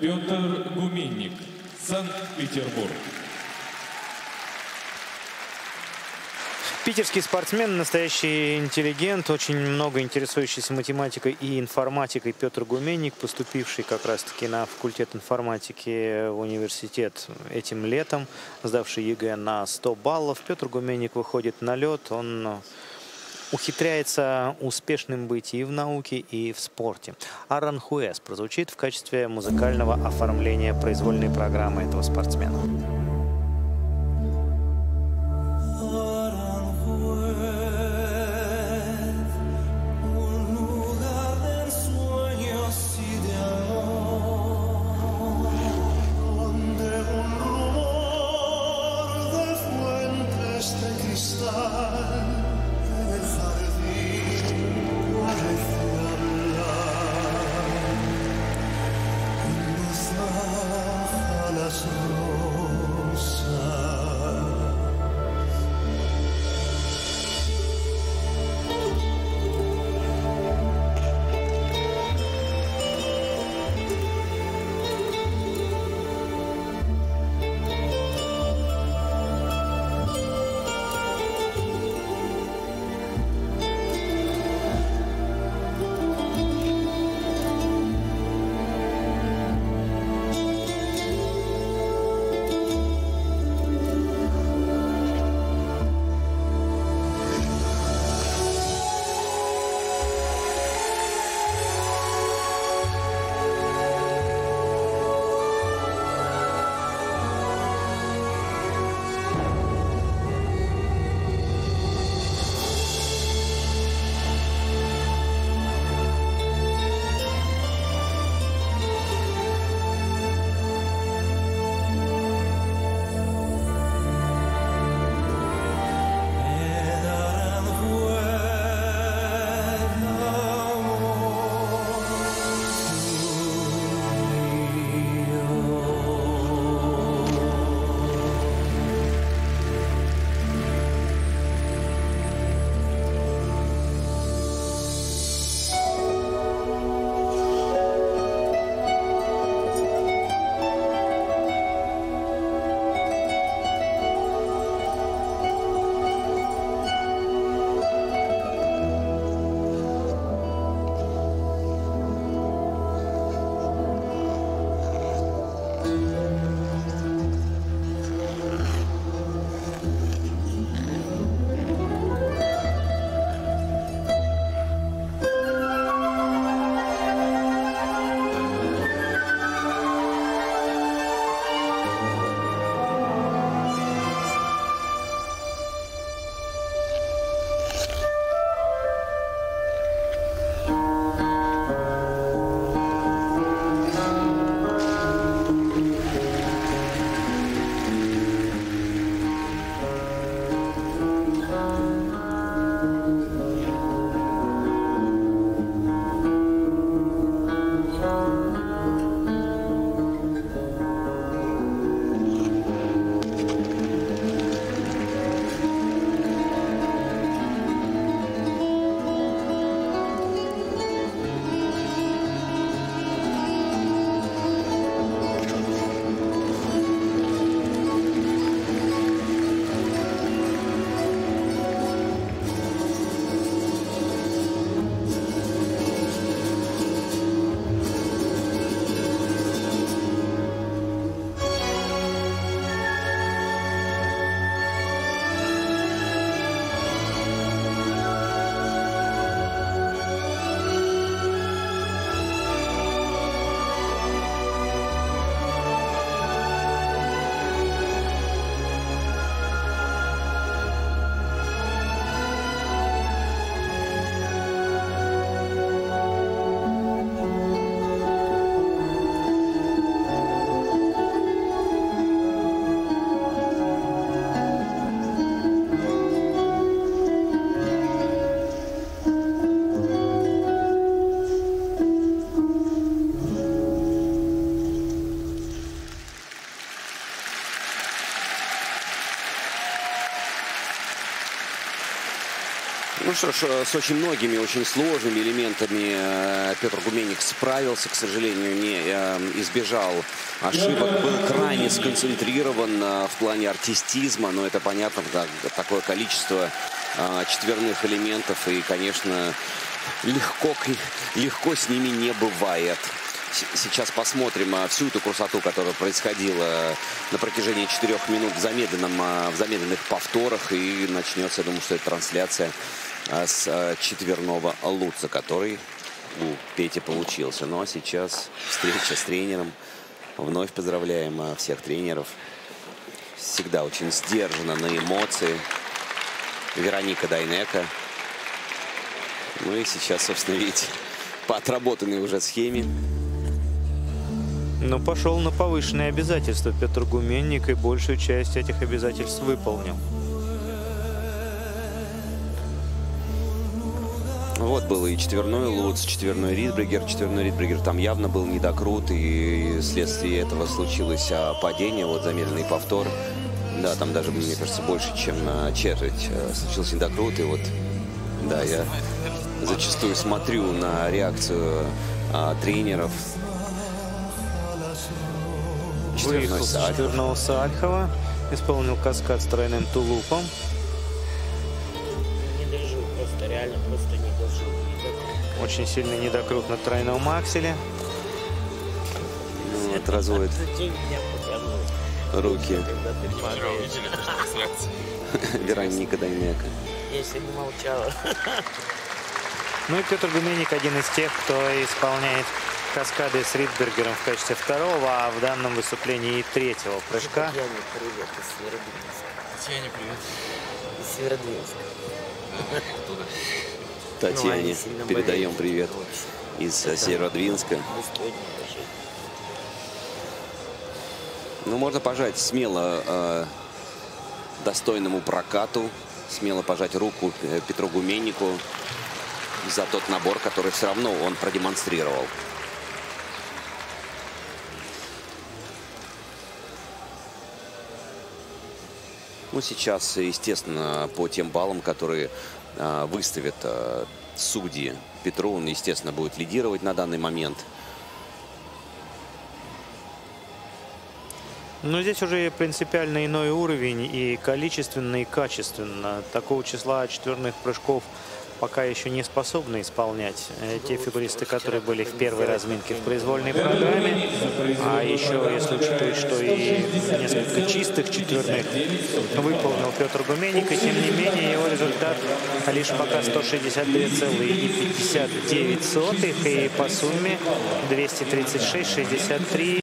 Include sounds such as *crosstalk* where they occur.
Петр Гуменник, Санкт-Петербург. Питерский спортсмен, настоящий интеллигент, очень много интересующийся математикой и информатикой Петр Гуменник, поступивший как раз-таки на факультет информатики в университет этим летом, сдавший ЕГЭ на 100 баллов. Петр Гуменник выходит на лед, он ухитряется успешным быть и в науке, и в спорте. Аранхуэс прозвучит в качестве музыкального оформления произвольной программы этого спортсмена. Ну что ж, э, с очень многими, очень сложными элементами э, Петр Гуменник справился, к сожалению, не э, избежал ошибок, был крайне сконцентрирован в плане артистизма, но это понятно, такое количество четверных элементов, и, конечно, легко, легко с ними не бывает. Сейчас посмотрим всю эту красоту, которая происходила на протяжении четырех минут в, замедленном, в замедленных повторах. И начнется, я думаю, что это трансляция с а, четверного Луца, который у Пети получился. Ну а сейчас встреча с тренером. Вновь поздравляем а, всех тренеров. Всегда очень сдержана на эмоции. Вероника Дайнека. Ну и сейчас, собственно, видите, по отработанной уже схеме. Ну, пошел на повышенные обязательства Петр Гуменник и большую часть этих обязательств выполнил. Вот был и четверной Луц, четверной Ридбригер. Четверной Ридбригер там явно был недокрут, и вследствие этого случилось а, падение, вот замедленный повтор. Да, там даже, мне кажется, больше, чем на четверть э, случился недокрут. И вот, да, я зачастую смотрю на реакцию а, тренеров. Выехал с четверного Сальхова, исполнил каскад с тройным тулупом. Очень сильный недокрут на тройном акселе. Ну, вот разводит руки. *laughs* Вероника Даймека. Если бы молчала. Ну и Петр Гуменник один из тех, кто исполняет каскады с Ридбергером в качестве второго, а в данном выступлении и третьего прыжка. Татьяне привет из Северодвинска. Татьяне привет. Из Северодвинска. Татьяне ну, передаем привет из Северодвинска. Ну, можно пожать смело э, достойному прокату, смело пожать руку э, Петру Гуменнику за тот набор, который все равно он продемонстрировал. Ну, сейчас, естественно, по тем баллам, которые выставят а, судьи. Петру, он, естественно, будет лидировать на данный момент. Но здесь уже принципиально иной уровень и количественно, и качественно. Такого числа четверных прыжков пока еще не способны исполнять э, те фигуристы, которые были в первой разминке в произвольной программе. А еще, если учитывать, что и несколько чистых четверных выполнил Петр Гуменник, и тем не менее его результат лишь пока 162,59, и по сумме 236,63.